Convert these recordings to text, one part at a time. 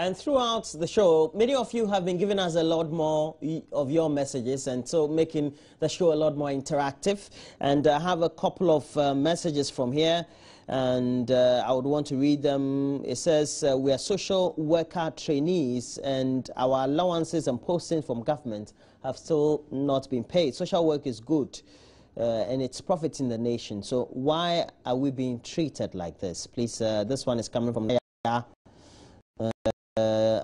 And throughout the show, many of you have been giving us a lot more of your messages, and so making the show a lot more interactive. And I have a couple of uh, messages from here, and uh, I would want to read them. It says, uh, We are social worker trainees, and our allowances and postings from government have still not been paid. Social work is good. Uh, and it's profits in the nation. So why are we being treated like this? Please, uh, this one is coming from uh,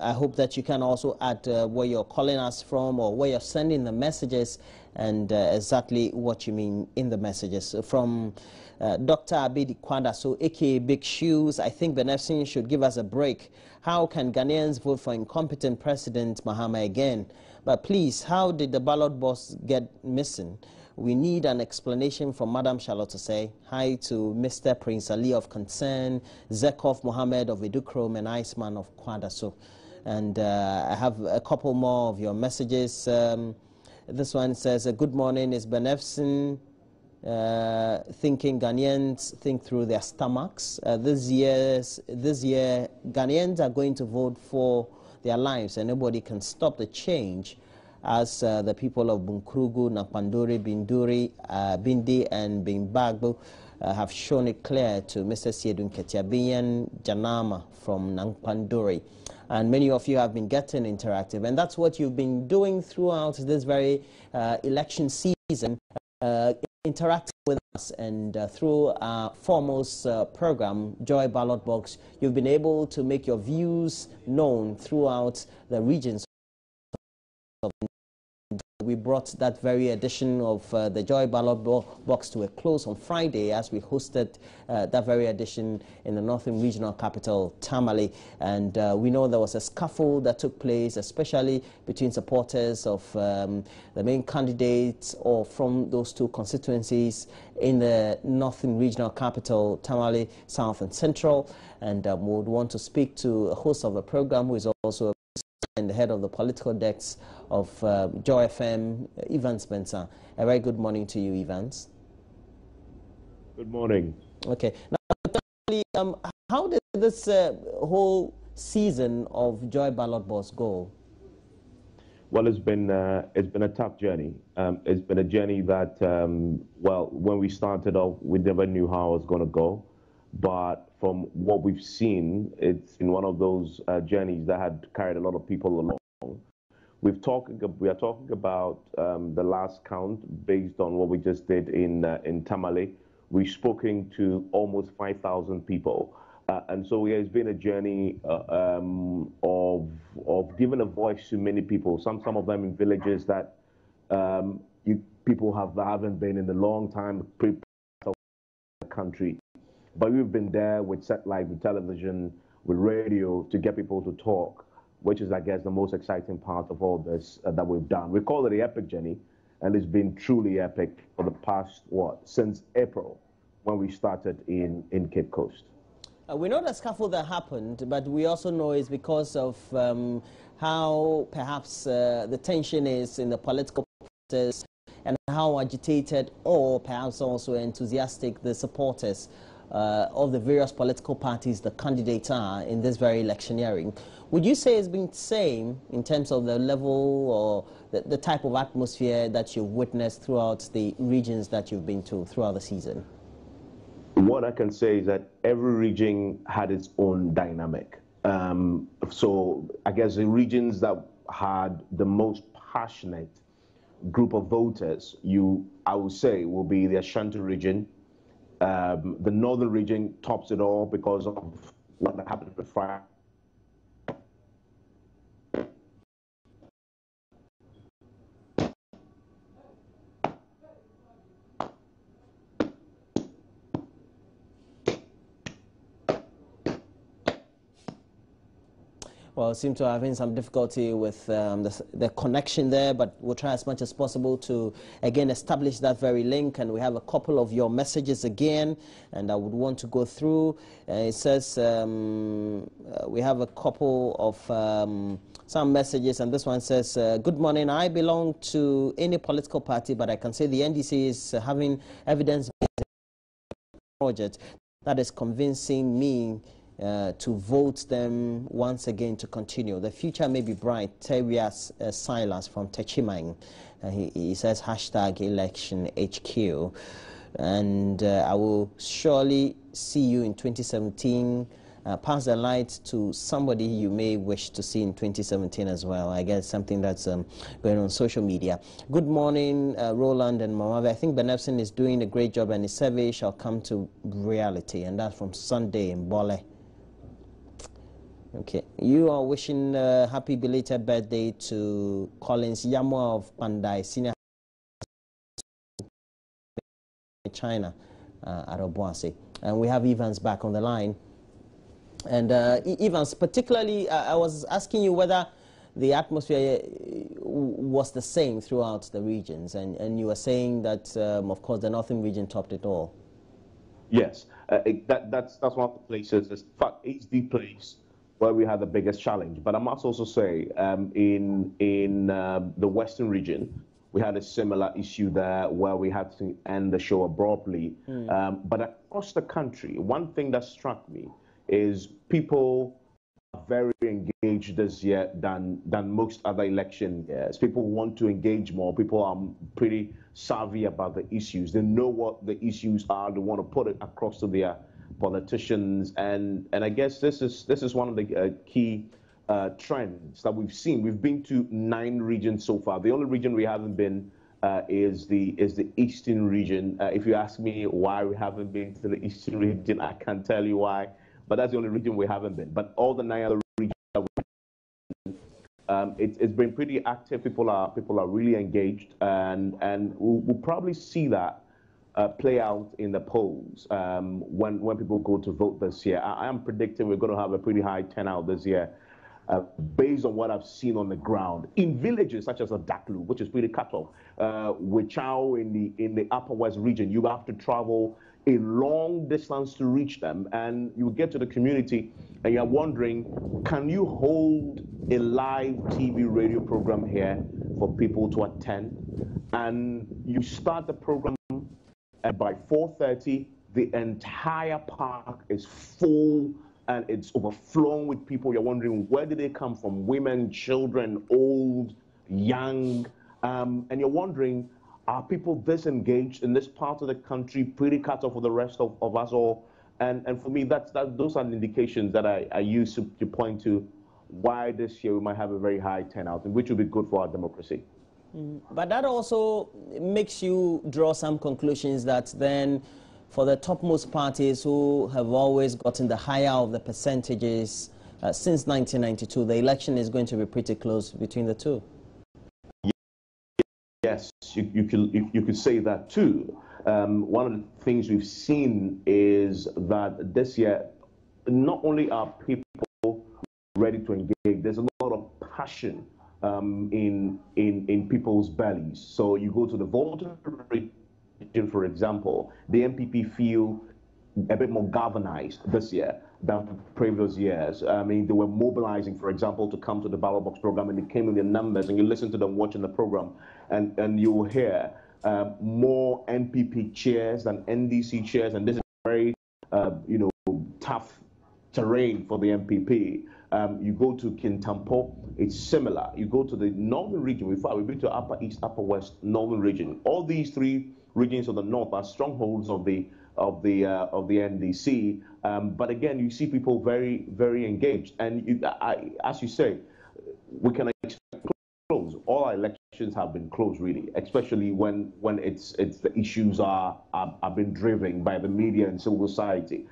I hope that you can also add uh, where you're calling us from or where you're sending the messages and uh, exactly what you mean in the messages. From uh, Dr. Abedi Kwada, so aka Big Shoes, I think Ben Ephson should give us a break. How can Ghanaians vote for incompetent President Mahama again? But please, how did the ballot box get missing? We need an explanation from Madam Charlotte to say hi to Mr. Prince Ali of Concern, Zekov Mohammed of Idukrom, and Iceman of Kwadaso. And uh, I have a couple more of your messages. Um, this one says, uh, Good morning, it's Ben Ephson. Uh, thinking Ghanaians think through their stomachs. Uh, this, year's, this year, Ghanaians are going to vote for their lives, and nobody can stop the change as uh, the people of Bunkpurugu, Nakpanduri, Binduri, uh, Bindi, and Bimbagbo uh, have shown it clear to Mr. Siedun Ketiabian Janama from Nakpanduri. And many of you have been getting interactive, and that's what you've been doing throughout this very uh, election season, uh, interacting with us. And uh, through our foremost program, Joy Ballot Box, you've been able to make your views known throughout the regions we brought that very edition of uh, the Joy Ballot Box to a close on Friday as we hosted uh, that very edition in the Northern Regional Capital, Tamale. And uh, we know there was a scuffle that took place, especially between supporters of um, the main candidates or from those two constituencies in the Northern Regional Capital, Tamale, South and Central. And um, we would want to speak to a host of the program who is also and the head of the political decks of uh, Joy FM, Evans Mensah. A very good morning to you, Evans. Good morning. Okay. Now, um, how did this uh, whole season of Joy Ballot Box go? Well, it's been uh, it's been a tough journey. Um, it's been a journey that, um, well, when we started off, we never knew how it was going to go. But from what we've seen, it's in one of those uh, journeys that had carried a lot of people along. We've talking, we are talking about um, the last count based on what we just did in uh, in Tamale. We've spoken to almost 5,000 people, uh, and so it's been a journey uh, um, of of giving a voice to many people. Some some of them in villages that um, you, people have haven't been in a long time. Pre- country but we've been there with satellite, with television, with radio to get people to talk, which is, I guess, the most exciting part of all this uh, that we've done. We call it the epic journey, and it's been truly epic for the past, what, since April when we started in, in Cape Coast. Uh, we know the scuffle that happened, but we also know it's because of um, how perhaps uh, the tension is in the political process and how agitated or perhaps also enthusiastic the supporters uh, of the various political parties the candidates are in this very electioneering. Would you say it's been the same in terms of the level or the, the type of atmosphere that you've witnessed throughout the regions that you've been to throughout the season? What I can say is that every region had its own dynamic. Um, so I guess the regions that had the most passionate group of voters, you I would say, will be the Ashanti region, um, the northern region tops it all because of what happened with fire Well, seem to have having some difficulty with um, the, the, connection there, but we'll try as much as possible to, again, establish that very link. And we have a couple of your messages again, and I would want to go through. Uh, it says um, uh, we have a couple of um, some messages, and this one says, uh, Good morning. I belong to any political party, but I can say the NDC is having evidence-based project that is convincing me uh, to vote them once again to continue. The future may be bright. Terias uh, Silas from Techiman. Uh, he, he, says hashtag election HQ. And uh, I will surely see you in 2017 uh, pass the light to somebody you may wish to see in 2017 as well. I guess something that's um, going on social media. Good morning, uh, Roland and Mamavi. I think Ben Ephson is doing a great job and his survey shall come to reality. And that's from Sunday in Bole. Okay, you are wishing a happy belated birthday to Collins Yamo of Pandai Senior China uh, at. And we have Evans back on the line. And uh, Evans, particularly, uh, I was asking you whether the atmosphere uh, was the same throughout the regions, and, and you were saying that, um, of course, the northern region topped it all. Yes, uh, that, that's, that's one of the places, in fact, it's the place where we had the biggest challenge. But I must also say, um, in, in uh, the western region, we had a similar issue there where we had to end the show abruptly. Mm. Um, but across the country, one thing that struck me is people are very engaged this year than than most other election years. People want to engage more. People are pretty savvy about the issues. They know what the issues are. They want to put it across to their politicians, and and I guess this is this is one of the uh, key. Uh, trends that we've seen. We've been to nine regions so far. The only region we haven't been uh, is the is the eastern region. Uh, if you ask me why we haven't been to the eastern region, I can't tell you why but that's the only region we haven't been. But all the nine other regions um, it, has been pretty active. People are people are really engaged, and and we'll, we'll probably see that uh, play out in the polls um, when when people go to vote this year. I, am predicting we're going to have a pretty high turnout this year. Uh, based on what I've seen on the ground in villages such as Adaklu, which is pretty cut off, uh, Wechiau in the in the Upper West region, you have to travel a long distance to reach them. And you get to the community and you're wondering, can you hold a live TV radio program here for people to attend? And you start the program and by 4.30, the entire park is full and it's overflowing with people. You're wondering, where did they come from? Women, children, old, young. Um, and you're wondering, are people disengaged in this part of the country, pretty cut off with the rest of, of us all? And, and for me, that's, that, those are the indications that I, I use to, to point to why this year we might have a very high turnout, which will be good for our democracy. But that also makes you draw some conclusions that then for the topmost parties who have always gotten the higher of the percentages uh, since 1992, the election is going to be pretty close between the two. Yes, you, you, could, you, you say that too. Um, one of the things we've seen is that this year, not only are people ready to engage, there's a lot of passion um, in, in, in people's bellies. So you go to the Volta region, for example, the NPP feel a bit more galvanized this year than previous years. I mean, they were mobilizing, for example, to come to the ballot box program, and they came in their numbers, and you listen to them watching the program, and, and you will hear uh, more NPP chairs than NDC chairs, and this is very, uh, you know, tough terrain for the NPP. Um, you go to Kintampo, it's similar. You go to the northern region, we've been to Upper East, Upper West, northern region. All these three regions of the north are strongholds of the of the uh, of the NDC. Um, but again, you see people very very engaged, and you, I, as you say, we can expect close. All our elections have been closed, really, especially when when it's it's the issues are are, are being driven by the media and civil society.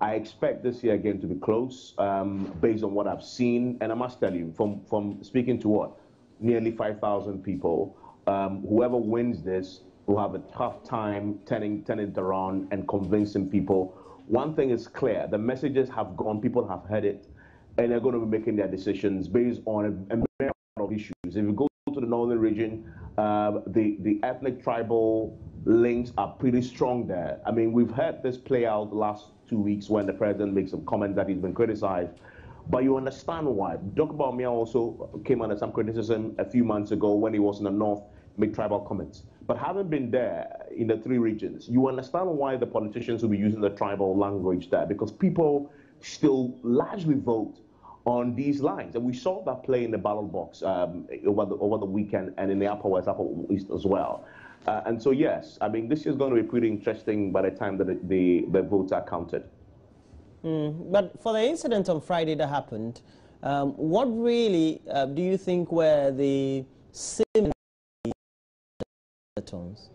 I expect this year again to be close, um, based on what I've seen, and I must tell you, from from speaking to what nearly 5,000 people, um, whoever wins this will have a tough time turning, turning it around and convincing people. One thing is clear the messages have gone, people have heard it, and they're going to be making their decisions based on a, myriad of issues. If you go to the northern region, uh, the, the ethnic tribal links are pretty strong there. I mean, we've heard this play out the last two weeks when the president makes some comments that he's been criticized. But you understand why. Dr. Bawumia also came under some criticism a few months ago when he was in the north, make tribal comments. But having been there in the three regions, you understand why the politicians will be using the tribal language there because people still largely vote on these lines. And we saw that play in the ballot box um, over, the, over the weekend and in the Upper West, Upper East as well. Uh, and so, yes, I mean, this is going to be pretty interesting by the time that the, the, the votes are counted. Mm, but for the incident on Friday that happened, um, what really uh, do you think were the similar tones?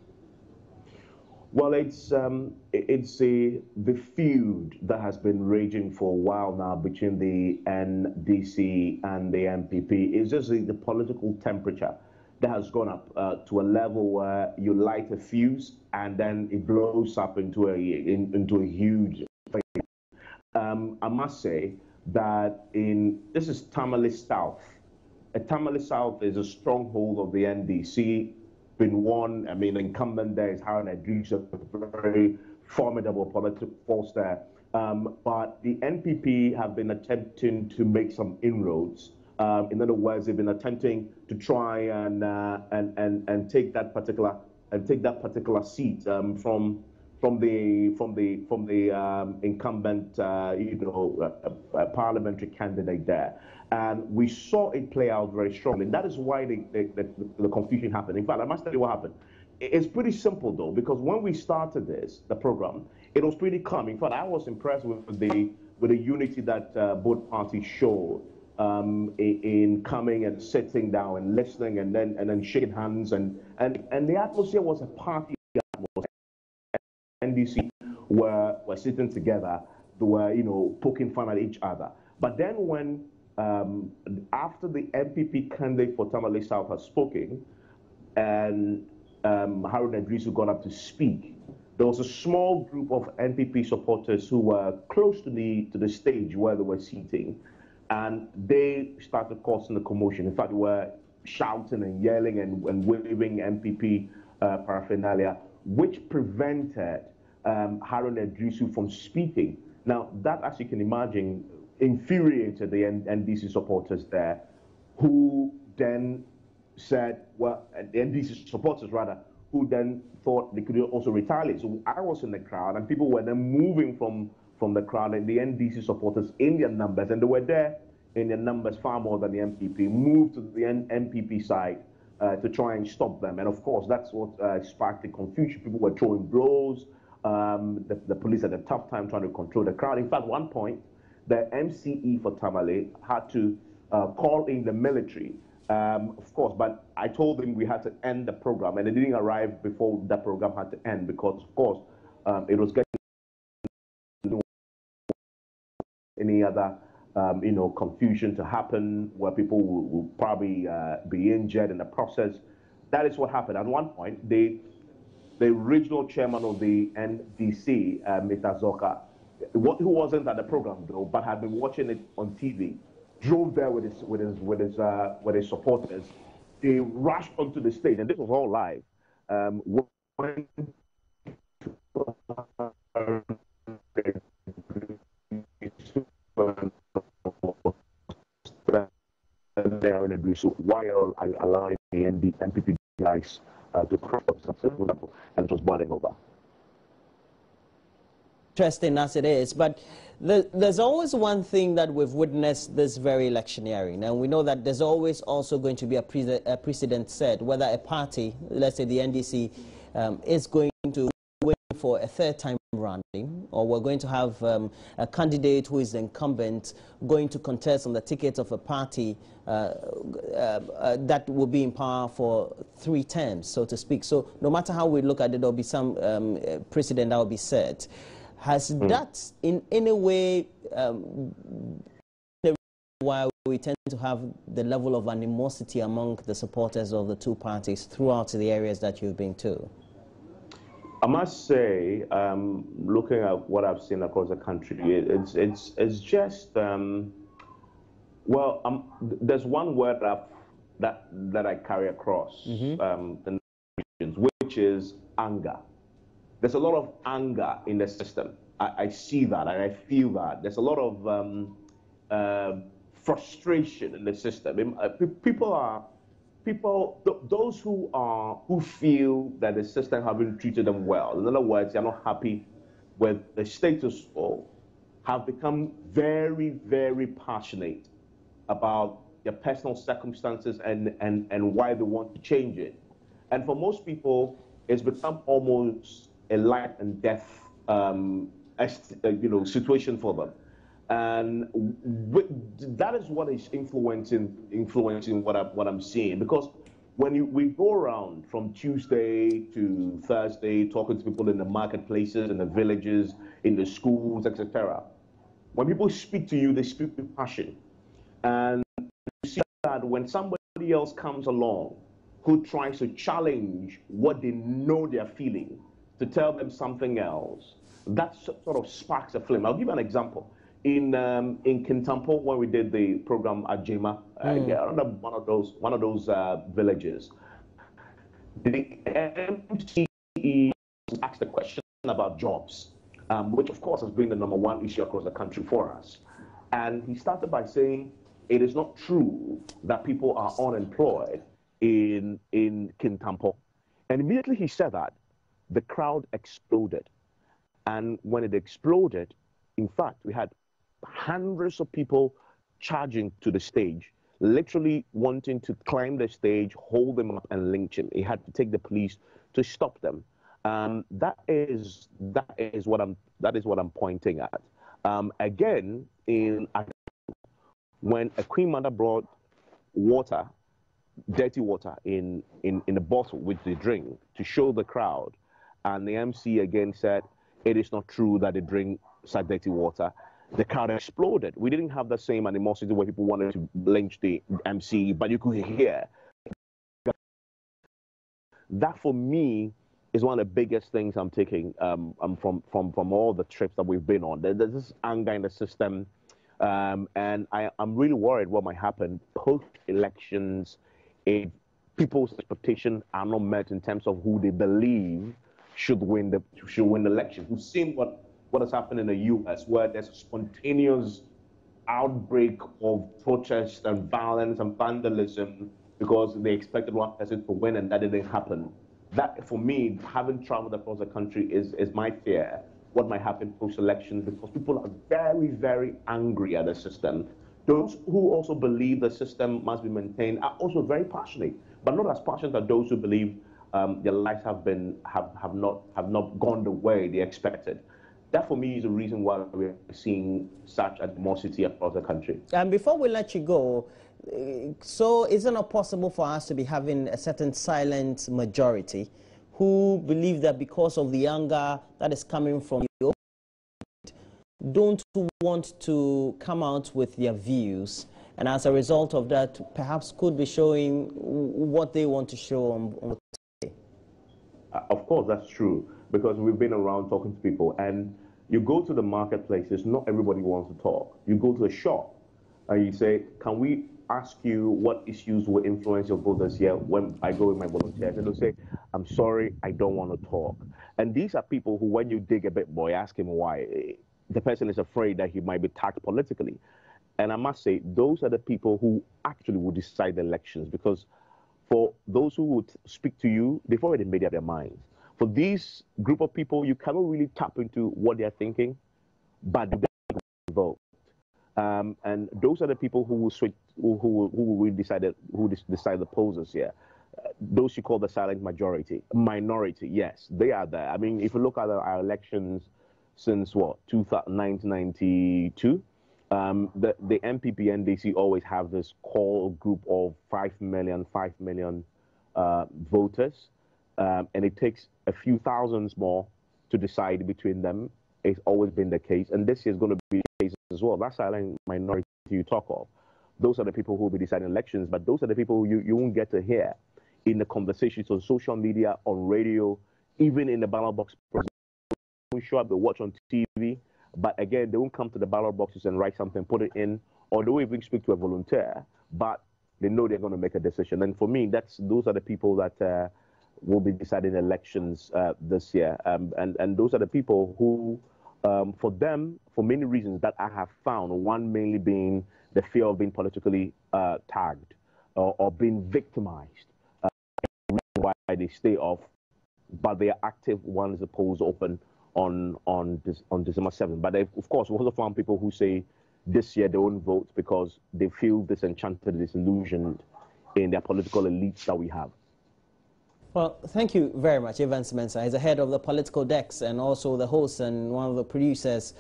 Well, it's um, it's a, the feud that has been raging for a while now between the NDC and the NPP. It's just the, the political temperature that has gone up uh, to a level where you light a fuse and then it blows up into a in, into a huge thing. Um, I must say that in this is Tamale South. A Tamale South is a stronghold of the NDC been won. I mean, incumbent there is Haruna Idris, a very formidable political force there. Um, but the NPP have been attempting to make some inroads. Um, in other words, they've been attempting to try and uh, and and and take that particular and take that particular seat um, from from the from the from the um, incumbent, uh, you know, uh, uh, parliamentary candidate there, and we saw it play out very strongly. That is why the, the, the, the confusion happened. In fact, I must tell you what happened. It's pretty simple though, because when we started this, the program, it was pretty calm. In fact, I was impressed with the with the unity that uh, both parties showed um, in, in, coming and sitting down and listening and then and then shaking hands and and and the atmosphere was a party atmosphere. NDC were, were sitting together, they were, you know, poking fun at each other. But then when, um, after the NPP candidate for Tamale South has spoken, and um, Haruna Iddrisu got up to speak, there was a small group of NPP supporters who were close to the to the stage where they were seating, and they started causing a commotion. In fact, they were shouting and yelling and, and waving NPP uh, paraphernalia, which prevented um, Haruna Iddrisu from speaking. Now, that, as you can imagine, infuriated the NDC supporters there, who then said, well, the NDC supporters rather, who then thought they could also retaliate. So I was in the crowd, and people were then moving from, from the crowd, and the NDC supporters in their numbers, and they were there in their numbers far more than the NPP, moved to the NPP side uh, to try and stop them. And of course, that's what uh, sparked the confusion. People were throwing blows, um, the, the, police had a tough time trying to control the crowd. In fact, one point, the MCE for Tamale had to uh, call in the military, um, of course, but I told them we had to end the program, and they didn't arrive before the program had to end because, of course, um, it was getting any other um, you know, confusion to happen where people will, will probably uh, be injured in the process. That is what happened. At one point, they the original chairman of the NDC, uh, who wasn't at the program though, but had been watching it on TV, drove there with his with his with his uh, with his supporters. They rushed onto the stage, and this was all live. Um, abuse while allowing the NPP guys uh, to cross up and it was boiling over. Interesting as it is, but the, there's always one thing that we've witnessed this very electioneering, and we know that there's always also going to be a, pre a precedent set whether a party, let's say the NDC, um, is going to win for a third time running, or we're going to have um, a candidate who is the incumbent going to contest on the ticket of a party uh, uh, uh, that will be in power for three terms, so to speak. So no matter how we look at it, there'll be some um, precedent that will be set. Has mm. that in any way um, why we tend to have the level of animosity among the supporters of the two parties throughout the areas that you've been to? I must say, um, looking at what I've seen across the country, it's it's it's just um, well, um, there's one word that that that I carry across the nations, which is anger. There's a lot of anger in the system. I, I see that and I feel that. There's a lot of um, uh, frustration in the system. Uh, people are people, th- those who are who feel that the system haven't treated them well. In other words, they're not happy with the status quo, have become very, very passionate about their personal circumstances and, and, and why they want to change it. And for most people, it's become almost a life and death um, uh, you know, situation for them. And that is what is influencing influencing what I'm what I'm seeing because when you, we go around from Tuesday to Thursday talking to people in the marketplaces, in the villages, in the schools, etc. When people speak to you, they speak with passion, and you see that when somebody else comes along who tries to challenge what they know they're feeling to tell them something else, that sort of sparks a flame. I'll give you an example in um, in Kintampo when we did the program at Jema, mm. uh, one of those one of those uh, villages. The MC asked the question about jobs, um, which of course has been the number one issue across the country for us. And he started by saying, "It is not true that people are unemployed in in Kintampo." And immediately he said that, the crowd exploded. And when it exploded, in fact, we had hundreds of people charging to the stage, literally wanting to climb the stage, hold them up, and lynch him. He had to take the police to stop them. Um, that is that is what I'm that is what I'm pointing at. Um, again, in when a queen mother brought water, dirty water in, in, in a bottle with the drink to show the crowd, and the MC again said, it is not true that they drink such dirty water the crowd exploded. We didn't have the same animosity where people wanted to lynch the MC, but you could hear that for me is one of the biggest things I'm taking um, um, from, from, from all the trips that we've been on. There's this anger in the system, um, and I, am really worried what might happen post elections if people's expectations are not met in terms of who they believe should win the should win the election. We've seen what what has happened in the US, where there's a spontaneous outbreak of protest and violence and vandalism because they expected one person to win and that didn't happen. That, for me, having traveled across the country is, is my fear. What might happen post election because people are very, very angry at the system. Those who also believe the system must be maintained are also very passionate, but not as passionate as those who believe um, their lives have been have, have not have not gone the way they expected that for me is the reason why we're seeing such animosity across the country. And before we let you go, eh, so isn't it not possible for us to be having a certain silent majority who believe that because of the anger that is coming from you, don't want to come out with their views, and as a result of that, perhaps could be showing what they want to show on, on uh, Of course, that's true, because we've been around talking to people, and you go to the marketplaces, not everybody wants to talk. You go to a shop and you say, Can we ask you what issues will influence your voters here when I go with my volunteers? And they'll say, I'm sorry, I don't want to talk. And these are people who, when you dig a bit more, ask him why, the person is afraid that he might be tagged politically. And I must say, those are the people who actually will decide the elections because for those who would speak to you, they've already made up their minds for this group of people, you cannot really tap into what they're thinking, but they vote. Um, and those are the people who will switch, who, who, decide, who decide the poses here. Uh, those you call the silent majority, minority, yes, they are there. I mean, if you look at our elections since what, 1992, um, the, the NPP NDC always have this core group of 5 million, 5 million uh, voters um, and it takes a few thousands more to decide between them. It's always been the case, and this is going to be the case as well. That's silent minority you talk of. Those are the people who will be deciding elections, but those are the people you, you won't get to hear in the conversations on social media, on radio, even in the ballot box. We show up, they watch on TV, but again, they won't come to the ballot boxes and write something, put it in, or they won't even speak to a volunteer, but they know they're going to make a decision. And for me, that's those are the people that. Uh, will be deciding elections uh, this year. Um, and, and those are the people who, um, for them, for many reasons that I have found, one mainly being the fear of being politically uh, tagged or, or, being victimized, uh, why they stay off, but they are active ones polls open on on this, on December 7th. But of course, we also found people who say this year they won't vote because they feel disenchanted, disillusioned in their political elites that we have. Well, thank you very much, Evans Mensah. He's the head of the political desk and also the host and one of the producers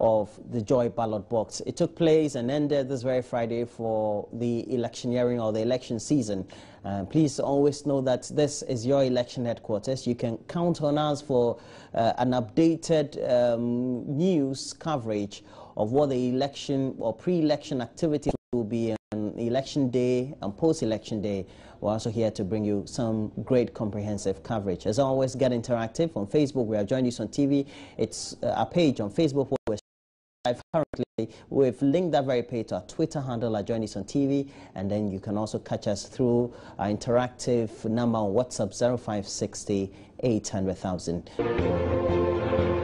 of the Joy Ballot Box. It took place and ended this very Friday for the electioneering or the election season. Uh, please always know that this is your election headquarters. You can count on us for uh, an updated um, news coverage of what the election or pre-election activities will be on election day and post-election day. We're also here to bring you some great comprehensive coverage. As always, get interactive on Facebook. We are joining you on TV. It's uh, our page on Facebook where we're live currently. We've linked that very page to our Twitter handle at Join Us on TV, and then you can also catch us through our interactive number on WhatsApp 0560 800,000.